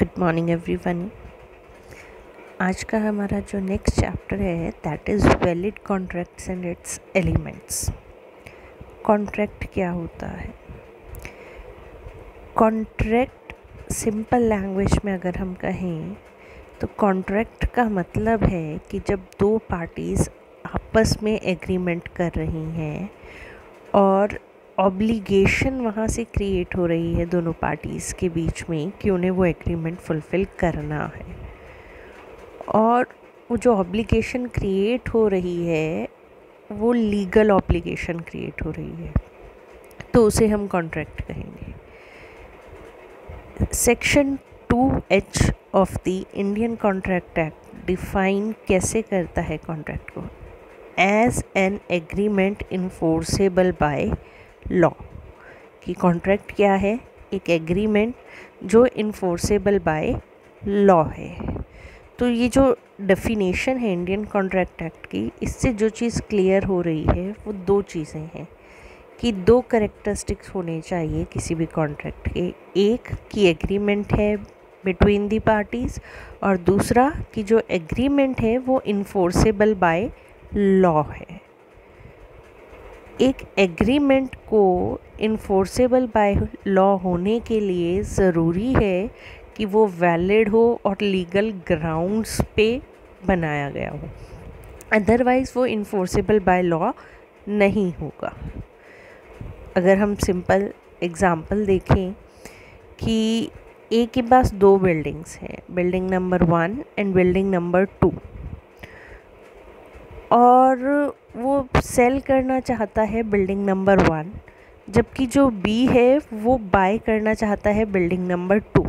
Good morning everyone आज का हमारा जो नेक्स्ट चैप्टर है that is valid contracts and its elements contract क्या होता है? कॉन्ट्रैक्ट सिंपल लैंग्वेज में अगर हम कहें तो कॉन्ट्रैक्ट का मतलब है कि जब दो पार्टीज़ आपस में एग्रीमेंट कर रही हैं और ऑब्लिगेशन वहाँ से क्रिएट हो रही है दोनों पार्टीज़ के बीच में कि उन्हें वो एग्रीमेंट फुलफ़िल करना है। और वो जो ऑब्लिगेशन क्रिएट हो रही है, वो लीगल ऑब्लिगेशन क्रिएट हो रही है। तो उसे हम कॉन्ट्रैक्ट कहेंगे। Section two H of the Indian Contract Act define कैसे करता है कॉन्ट्रैक्ट को? As an agreement enforceable by law कि कॉन्ट्रैक्ट क्या है? एक एग्रीमेंट जो इन्फोर्सेबल बाय लॉ है। तो ये जो डेफिनेशन है इंडियन कॉन्ट्रैक्ट एक्ट की, इससे जो चीज़ क्लियर हो रही है, वो दो चीज़ें हैं कि दो करेक्टरिस्टिक्स होने चाहिए किसी भी कॉन्ट्रैक्ट के। एक की एग्रीमेंट है बिटवीन दी पार्टीज़ और दूसरा कि जो एग्रीमेंट है वो इन्फोर्सेबल बाय लॉ है। एक एग्रीमेंट को इन्फोर्सेबल बाय लॉ होने के लिए ज़रूरी है कि वो वैलिड हो और लीगल ग्राउंड्स पे बनाया गया हो। अदरवाइज़ वो इन्फोर्सेबल बाय लॉ नहीं होगा। अगर हम सिंपल एग्ज़ाम्पल देखें कि ए के पास दो बिल्डिंग्स हैं building number one and building number two और वो सेल करना चाहता है बिल्डिंग नंबर वन जबकि जो बी है, वो बाय करना चाहता है बिल्डिंग नंबर टू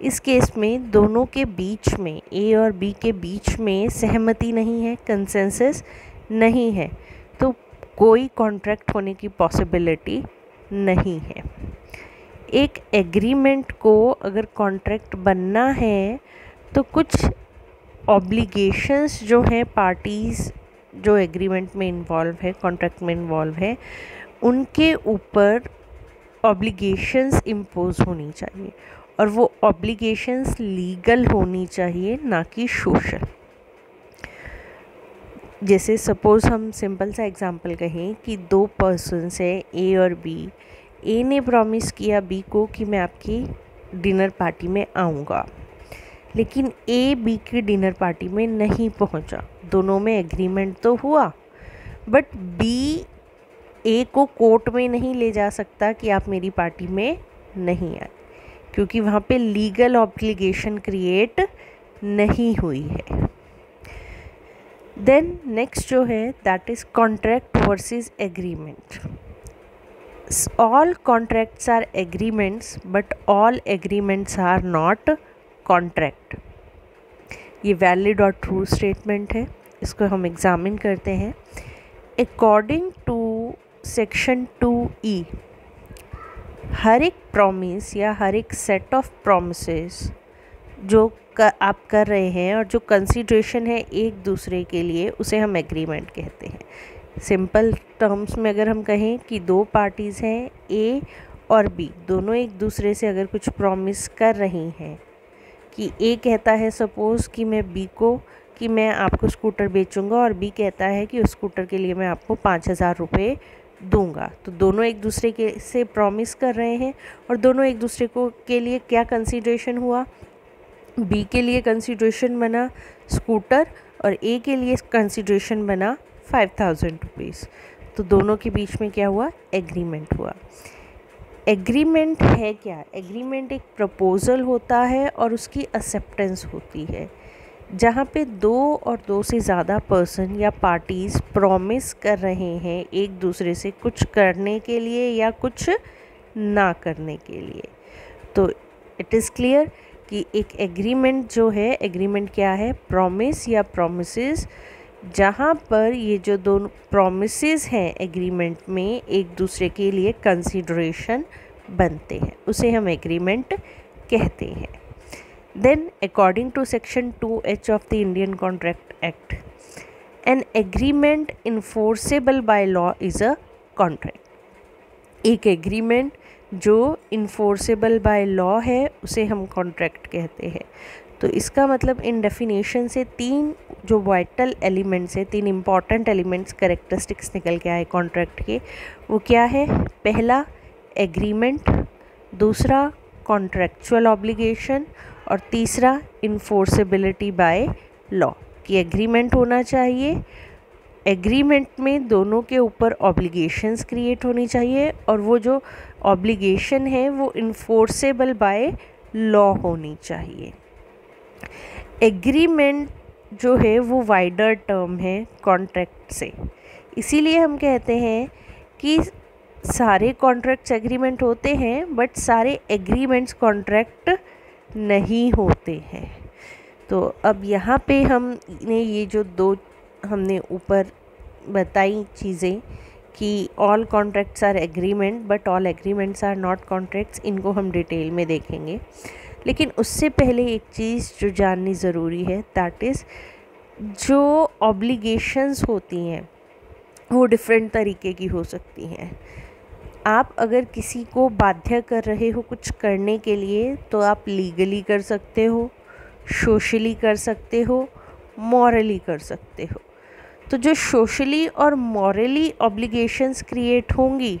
इस केस में दोनों के बीच में ए और बी के बीच में सहमति नहीं है कंसेंसस नहीं है. तो कोई कॉन्ट्रैक्ट होने की पॉसिबिलिटी नहीं है. एक एग्रीमेंट को अगर कॉन्ट्रैक्ट बनना है तो कुछ ऑब्लिगेशंस जो हैं पार्टीज़ जो एग्रीमेंट में इन्वॉल्व है कॉन्ट्रैक्ट में इन्वॉल्व है, उनके ऊपर ऑब्लिगेशंस इम्पोज होनी चाहिए और वो ऑब्लिगेशंस लीगल होनी चाहिए, ना कि सोशल जैसे सपोज़ हम सिंपल सा एग्जांपल कहें कि दो पर्सनस हैं ए और बी ए ने प्रॉमिस किया बी को कि मैं आपकी डिनर पार्टी में आऊँगा, लेकिन ए बी की डिनर पार्टी में नहीं पहुँचा। दोनों में एग्रीमेंट तो हुआ बट बी ए को कोर्ट में नहीं ले जा सकता कि आप मेरी पार्टी में नहीं आए, क्योंकि वहाँ पे लीगल ऑब्लिगेशन क्रिएट नहीं हुई है। देन नेक्स्ट जो है that is contract versus agreement all contracts are agreements but all agreements are not contract ये वैलिड और ट्रू स्टेटमेंट है। इसको हम एग्ज़ामिन करते हैं। According to section two E हर एक प्रॉमिस या हर एक सेट ऑफ़ प्रोमिस जो कर, आप कर रहे हैं और जो कंसिड्रेशन है एक दूसरे के लिए उसे हम एग्रीमेंट कहते हैं। सिंपल टर्म्स में अगर हम कहें कि दो पार्टीज़ हैं ए और बी दोनों एक दूसरे से अगर कुछ प्रॉमिस कर रही हैं कि ए कहता है सपोज़ कि मैं बी को, कि मैं आपको स्कूटर बेचूँगा और बी कहता है कि उस स्कूटर के लिए मैं आपको पाँच हज़ार रुपये दूँगा। तो दोनों एक दूसरे के से प्रॉमिस कर रहे हैं और दोनों एक दूसरे को के लिए क्या कंसिड्रेशन हुआ? बी के लिए कंसिड्रेशन बना स्कूटर और ए के लिए कंसिड्रेशन बना फाइव थाउज़ेंड रुपीज़ तो दोनों के बीच में क्या हुआ? एग्रीमेंट हुआ। एग्रीमेंट है क्या? एग्रीमेंट एक प्रपोज़ल होता है और उसकी एक्सेप्टेंस होती है। जहाँ पे दो और दो से ज़्यादा पर्सन या पार्टीज़ प्रॉमिस कर रहे हैं एक दूसरे से कुछ करने के लिए या कुछ ना करने के लिए। तो इट इज़ क्लियर कि एक एग्रीमेंट जो है एग्रीमेंट क्या है? प्रॉमिस या प्रोमिस जहाँ पर ये जो दोनों प्रोमिस हैं एग्रीमेंट में एक दूसरे के लिए कंसिड्रेशन बनते हैं उसे हम एग्रीमेंट कहते हैं Then, according to Section 2H of the Indian Contract Act, an agreement enforceable by law is a contract. एक एग्रीमेंट जो इन्फोर्सेबल बाय लॉ है उसे हम कॉन्ट्रैक्ट कहते हैं तो इसका मतलब इन डेफिनेशन से तीन जो वाइटल एलिमेंट्स है, तीन इंपॉर्टेंट एलिमेंट्स करेक्टरिस्टिक्स निकल के आए कॉन्ट्रैक्ट के, वो क्या है? पहला एग्रीमेंट दूसरा कॉन्ट्रेक्चुअल ऑब्लिगेशन और तीसरा इन्फोर्सेबिलिटी बाय लॉ कि एग्रीमेंट होना चाहिए। एग्रीमेंट में दोनों के ऊपर ऑब्लिगेशंस क्रिएट होनी चाहिए और वो जो ऑब्लिगेशन है, वो इन्फोर्सेबल बाय लॉ होनी चाहिए। एग्रीमेंट जो है वो वाइडर टर्म है कॉन्ट्रैक्ट से। इसीलिए हम कहते हैं कि सारे कॉन्ट्रैक्ट्स एग्रीमेंट होते हैं, बट सारे एग्रीमेंट्स कॉन्ट्रैक्ट नहीं होते हैं। तो अब यहाँ पे हमने ये जो दो हमने ऊपर बताई चीज़ें कि all contracts are agreement but all agreements are not contracts इनको हम डिटेल में देखेंगे। लेकिन उससे पहले एक चीज़ जो जाननी ज़रूरी है दैट इज़ जो ऑब्लिगेशंस होती हैं, वो डिफरेंट तरीके की हो सकती हैं। आप अगर किसी को बाध्य कर रहे हो कुछ करने के लिए तो आप लीगली कर सकते हो सोशली कर सकते हो मॉरली कर सकते हो। तो जो सोशली और मॉरली ऑब्लिगेशंस क्रिएट होंगी,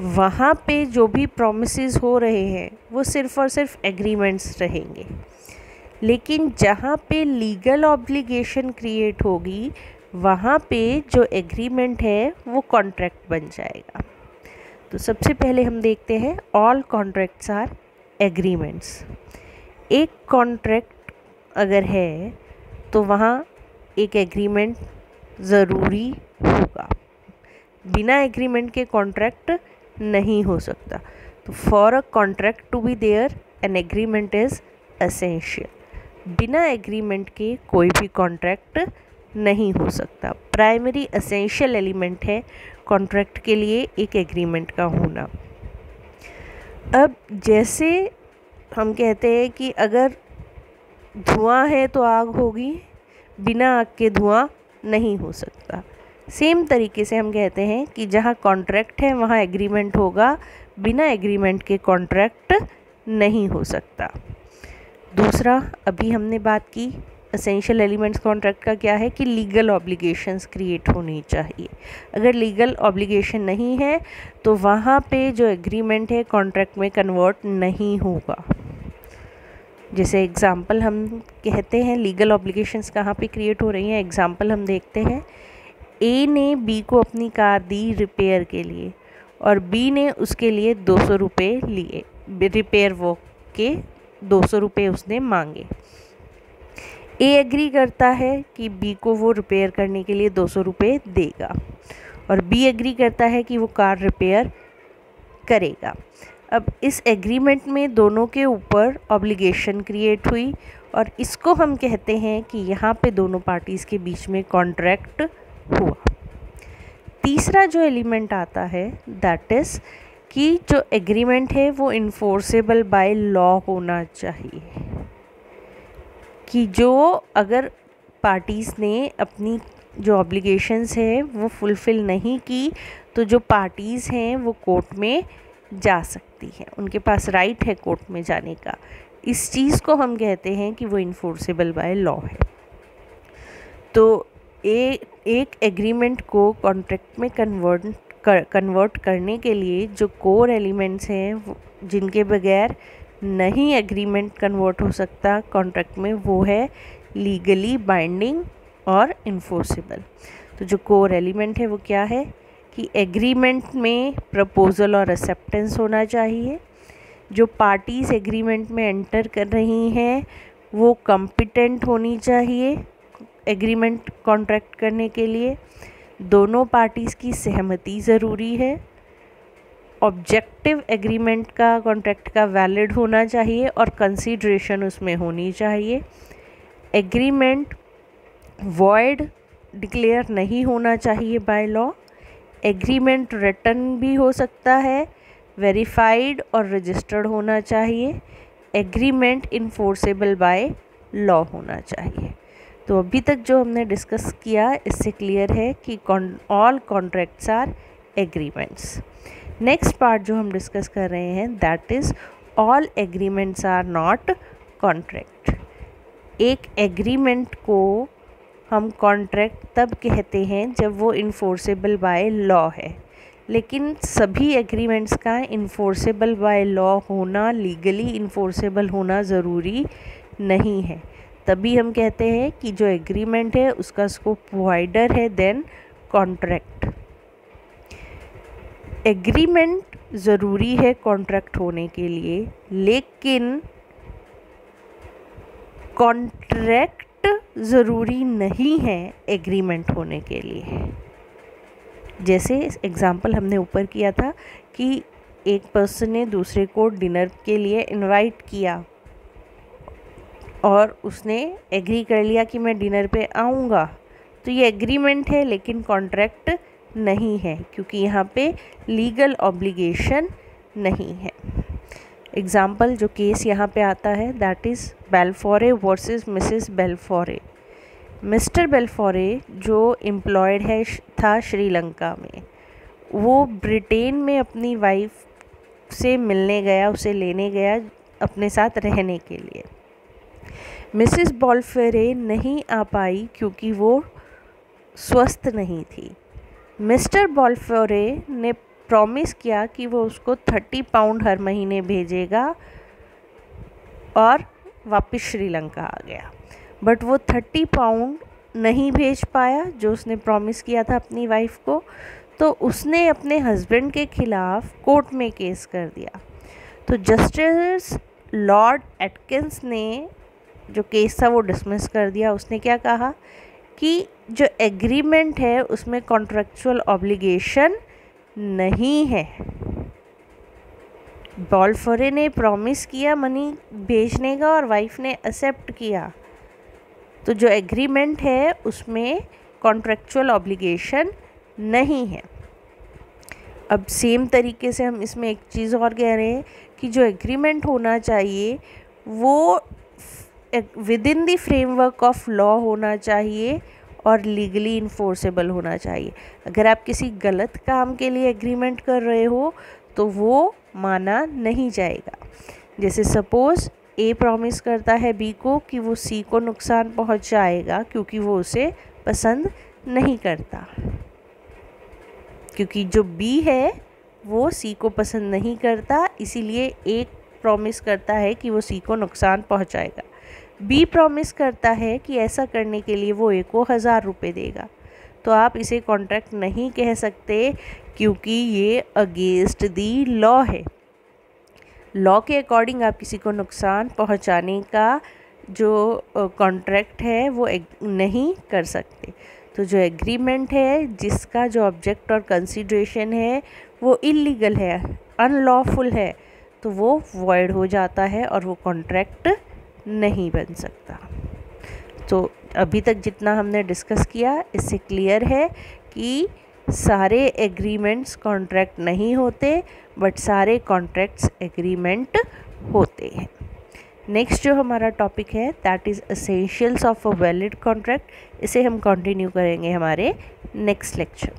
वहाँ पे जो भी प्रोमिस हो रहे हैं, वो सिर्फ़ और सिर्फ़ एग्रीमेंट्स रहेंगे। लेकिन जहाँ पे लीगल ऑब्लिगेशन क्रिएट होगी, वहाँ पे जो एग्रीमेंट है, वो कॉन्ट्रैक्ट बन जाएगा। तो सबसे पहले हम देखते हैं ऑल कॉन्ट्रैक्ट्स आर एग्रीमेंट्स एक कॉन्ट्रैक्ट अगर है तो वहाँ एक एग्रीमेंट ज़रूरी होगा। बिना एग्रीमेंट के कॉन्ट्रैक्ट नहीं हो सकता। तो for a contract to be there an agreement is essential बिना एग्रीमेंट के कोई भी कॉन्ट्रैक्ट नहीं हो सकता। प्राइमरी असेंशियल एलिमेंट है कॉन्ट्रैक्ट के लिए एक एग्रीमेंट का होना। अब जैसे हम कहते हैं कि अगर धुआँ है तो आग होगी बिना आग के धुआँ नहीं हो सकता। सेम तरीके से हम कहते हैं कि जहाँ कॉन्ट्रैक्ट है, वहाँ एग्रीमेंट होगा, बिना एग्रीमेंट के कॉन्ट्रैक्ट नहीं हो सकता। दूसरा, अभी हमने बात की असेंशियल एलिमेंट्स कॉन्ट्रैक्ट का क्या है कि लीगल ऑब्लिगेशंस क्रिएट होनी चाहिए। अगर लीगल ऑब्लिगेशन नहीं है तो वहाँ पे जो एग्रीमेंट है कॉन्ट्रैक्ट में कन्वर्ट नहीं होगा। जैसे एग्ज़ाम्पल हम कहते हैं लीगल ऑब्लिगेशंस कहाँ पे क्रिएट हो रही हैं एग्ज़ाम्पल हम देखते हैं। ए ने बी को अपनी कार दी रिपेयर के लिए और बी ने उसके लिए दो सौ रुपये लिए रिपेयर वर्क के दो सौ रुपये उसने मांगे। ए एग्री करता है कि बी को वो रिपेयर करने के लिए दो सौ रुपये देगा और बी एग्री करता है कि वो कार रिपेयर करेगा। अब इस एग्रीमेंट में दोनों के ऊपर ऑब्लिगेशन क्रिएट हुई और इसको हम कहते हैं कि यहाँ पे दोनों पार्टीज़ के बीच में कॉन्ट्रैक्ट हुआ। तीसरा जो एलिमेंट आता है दैट इज़ कि जो एग्रीमेंट है वो इन्फोर्सेबल बाय लॉ होना चाहिए। कि जो अगर पार्टीज़ ने अपनी जो ऑब्लिगेशंस है वो फुलफ़िल नहीं की तो जो पार्टीज़ हैं वो कोर्ट में जा सकती है। उनके पास राइट है कोर्ट में जाने का। इस चीज़ को हम कहते हैं कि वो इन्फोर्सेबल बाय लॉ है। तो ए, एक एग्रीमेंट को कॉन्ट्रैक्ट में कन्वर्ट कर कन्वर्ट करने के लिए जो कोर एलिमेंट्स हैं जिनके बगैर नहीं एग्रीमेंट कन्वर्ट हो सकता कॉन्ट्रैक्ट में वो है लीगली बाइंडिंग और इन्फोर्सेबल तो जो कोर एलिमेंट है वो क्या है? कि एग्रीमेंट में प्रपोज़ल और एक्सेप्टेंस होना चाहिए। जो पार्टीज़ एग्रीमेंट में एंटर कर रही हैं, वो कम्पिटेंट होनी चाहिए एग्रीमेंट कॉन्ट्रैक्ट करने के लिए। दोनों पार्टीज़ की सहमति ज़रूरी है। ऑब्जेक्टिव एग्रीमेंट का कॉन्ट्रैक्ट का वैलिड होना चाहिए और कंसीड्रेशन उसमें होनी चाहिए। एग्रीमेंट वॉइड डिक्लेयर नहीं होना चाहिए बाय लॉ एग्रीमेंट रिटर्न भी हो सकता है, वेरीफाइड और रजिस्टर्ड होना चाहिए, एग्रीमेंट इन्फोर्सेबल बाय लॉ होना चाहिए। तो अभी तक जो हमने डिस्कस किया, इससे क्लियर है कि all contracts are agreements next part जो हम डिस्कस कर रहे हैं that is all agreements are not contract एक एग्रीमेंट को हम कॉन्ट्रैक्ट तब कहते हैं जब वो इन्फोर्सेबल बाय लॉ है। लेकिन सभी एग्रीमेंट्स का इन्फोर्सेबल बाय लॉ होना लीगली इन्फोर्सेबल होना ज़रूरी नहीं है। तभी हम कहते हैं कि जो एग्रीमेंट है, उसका स्कोप वाइडर है देन कॉन्ट्रैक्ट एग्रीमेंट ज़रूरी है कॉन्ट्रैक्ट होने के लिए, लेकिन कॉन्ट्रैक्ट ज़रूरी नहीं है एग्रीमेंट होने के लिए। जैसे एग्ज़ाम्पल हमने ऊपर किया था कि एक पर्सन ने दूसरे को डिनर के लिए इनवाइट किया और उसने एग्री कर लिया कि मैं डिनर पे आऊँगा। तो ये एग्रीमेंट है, लेकिन कॉन्ट्रैक्ट नहीं है, क्योंकि यहाँ पे लीगल ऑब्लिगेशन नहीं है। एग्ज़ाम्पल जो केस यहाँ पे आता है that is Balfour versus Mrs Balfour Mr Balfour जो एम्प्लॉयड है था श्रीलंका में, वो ब्रिटेन में अपनी वाइफ से मिलने गया, उसे लेने गया अपने साथ रहने के लिए. मिसिस बॉलफेरे नहीं आ पाई क्योंकि वो स्वस्थ नहीं थी. मिस्टर बॉलफेरे ने प्रॉमिस किया कि वो उसको थर्टी पाउंड हर महीने भेजेगा और वापस श्रीलंका आ गया। बट वो थर्टी पाउंड नहीं भेज पाया, जो उसने प्रॉमिस किया था अपनी वाइफ को तो उसने अपने हस्बैंड के ख़िलाफ़ कोर्ट में केस कर दिया। तो जस्टिस लॉर्ड एटकिंस ने जो केस था वो डिसमिस कर दिया। उसने क्या कहा कि जो एग्रीमेंट है, उसमें कॉन्ट्रेक्चुअल ऑब्लिगेशन नहीं है। बॉल्फोरे ने प्रॉमिस किया मनी भेजने का और वाइफ ने एक्सेप्ट किया। तो जो एग्रीमेंट है, उसमें कॉन्ट्रेक्चुअल ऑब्लिगेशन नहीं है। अब सेम तरीके से हम इसमें एक चीज़ और कह रहे हैं कि जो एग्रीमेंट होना चाहिए, वो within the framework of law होना चाहिए। और लीगली इन्फोर्सेबल होना चाहिए। अगर आप किसी गलत काम के लिए एग्रीमेंट कर रहे हो तो वो माना नहीं जाएगा। जैसे सपोज़ ए प्रॉमिस करता है बी को कि वो सी को नुकसान पहुंचाएगा क्योंकि वो उसे पसंद नहीं करता। क्योंकि जो बी है, वो सी को पसंद नहीं करता, इसीलिए एक प्रॉमिस करता है कि वो सी को नुकसान पहुंचाएगा। बी प्रॉमिस करता है कि ऐसा करने के लिए वो ए को हज़ार रुपये देगा। तो आप इसे कॉन्ट्रैक्ट नहीं कह सकते क्योंकि ये अगेंस्ट दी लॉ है। लॉ के अकॉर्डिंग आप किसी को नुकसान पहुँचाने का जो कॉन्ट्रैक्ट है वो नहीं कर सकते। तो जो एग्रीमेंट है, जिसका जो ऑब्जेक्ट और कंसिड्रेशन है, वो इलीगल है अनलॉफुल है तो वो वॉइड हो जाता है और वो कॉन्ट्रैक्ट नहीं बन सकता। तो अभी तक जितना हमने डिस्कस किया, इससे क्लियर है कि सारे एग्रीमेंट्स कॉन्ट्रैक्ट नहीं होते बट सारे कॉन्ट्रैक्ट्स एग्रीमेंट होते हैं। नेक्स्ट जो हमारा टॉपिक है that is essentials of a valid contract इसे हम कंटिन्यू करेंगे हमारे next lecture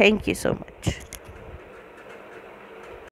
thank you so much